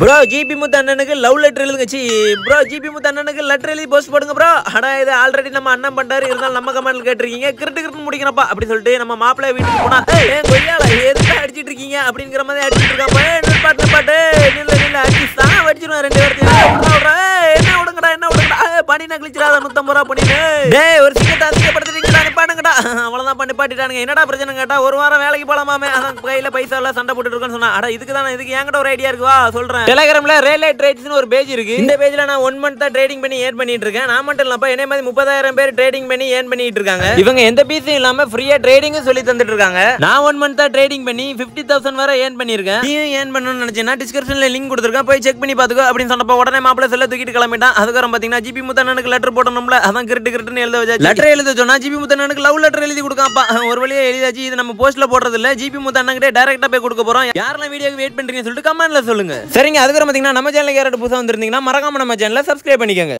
Bro GP Muthu அண்ணனுக்கு love letter எழுதுங்க சி ப்ரோ ஜிபி முத்து அண்ணனுக்கு லெட்டர் எழுதி போஸ்ட் போடுங்க ப்ரோ அடா இது ஆல்ரெடி நம்ம அண்ணன் பண்ணாரு இருந்தாலும் நம்ம கமெண்ட்ல கேட்டிருக்கீங்க. கிரிட்டு கிரிட்டு முடிக்கிறப்பா அப்படி சொல்லிட்டு நம்ம மாப்பிள்ளை வீட்டுக்கு போனா ஏன் கொய்யால எதுக்கு அடிச்சிட்டு இருக்கீங்க? அப்படிங்கிற மாதிரி அடிச்சிட்டு இருக்காப்பா என்ன பாட்டு நிப்பாட்டு நில்ல நில்ல அடிச்சு தான் வடிச்சிருவேன் ரெண்டு பேர்த்தையும். என்ன விடுங்கடா என்ன விடுங்கடா? ஏய், பனி நகலிச்சிடாத நூத்தம்பது ரூபா பண்ணிட்டு டேய் ஒரு சிங்கத்தை அதிகப்படுத்துறீங்கடா பண்ணுங்கடா அவ்வளவுதான் பண்ணி பாட்டிட்டானுங்க. என்னடா பிரச்சனை கேட்டா ஒரு வாரம் வேலைக்கு போலாமாமே. அதான் கையில பைசா எல்லாம் சண்டை போட்டுட்டு இருக்கேன்னு சொன்னா. அட இதுக்கு தான் இதுக்கு என்கிட்ட ஒரு ஐடியா இருக்கு வா சொல்றேன். டெலிகிராம்ல ரேலே ட்ரேட்ஸ்னு ஒரு பேஜ் இருக்கு. இந்த பேஜ்ல நான் ஒன் மந்த் தான் ட்ரேடிங் பண்ணி ஏர்ன் பண்ணிட்டு இருக்கேன். நான் மட்டும் இல்லப்பா என்ன மாதிரி முப்பதாயிரம் பேர் ட்ரேடிங் பண்ணி ஏர்ன் பண்ணிட்டு இருக்காங்க. இவங்க எந்த பீஸும் இல்லாம ஃப்ரீயா ட்ரேடிங்கும் சொல்லி தந்துட்டு இருக்காங்க. நான் ஒன் மந்த் தான் ட்ரேடிங் பண்ணி ஃபிஃப்டி தௌசண்ட் வரை ஏர்ன் பண்ணிருக்கேன் நீயும் ஏர்ன் பண்ணணும்னு நினைச்சேன்னா டிஸ்கிரிப்ஷன்ல லிங்க் கொடுத்துருக்கேன். போய் செக் பண்ணி பாத்துக்கோ அப்படின்னு சொன்னப்ப உடனே மாப்பிள்ள செல்ல தூக்கிட்டு கிளம்பிட்டான். அதுக்கப்புறம் பாத்தீங்கன்னா ஜிபி முத்தண்ணனுக்கு லெட்டர் போடணும்ல. அதான் கிரிட்டு கிரிட்டுன்னு எழுத வச்சா லெட்டர் எழுத சொன்னா ஜிபி முத்தண்ணனுக்கு லவ் லெட்டர் எழுதி இருக்கான்ப்பா ஒரு வழியா எழுதாச்சு இது நம்ம போஸ்ட்ல போடுறது இல்ல ஜிபி முத்தண்ணன்கிட்ட டேரக்டா போய் கொடுக்க போறோம். யாரெல்லாம் வீடியோக்கு வெயிட் பண்ணுறீங்கன்னு சொல்லிட்டு கமெண்ட்ல சொல்லுங்க. சரிங்க அதுக்கப்புறம் பாத்தீங்கன்னா நம்ம சேனலுக்கு யாராவது புதுசா வந்திருந்தீங்கன்னா மறக்காம நம்ம சேனலை சப்ஸ்கிரைப் பண்ணிக்கோங்க.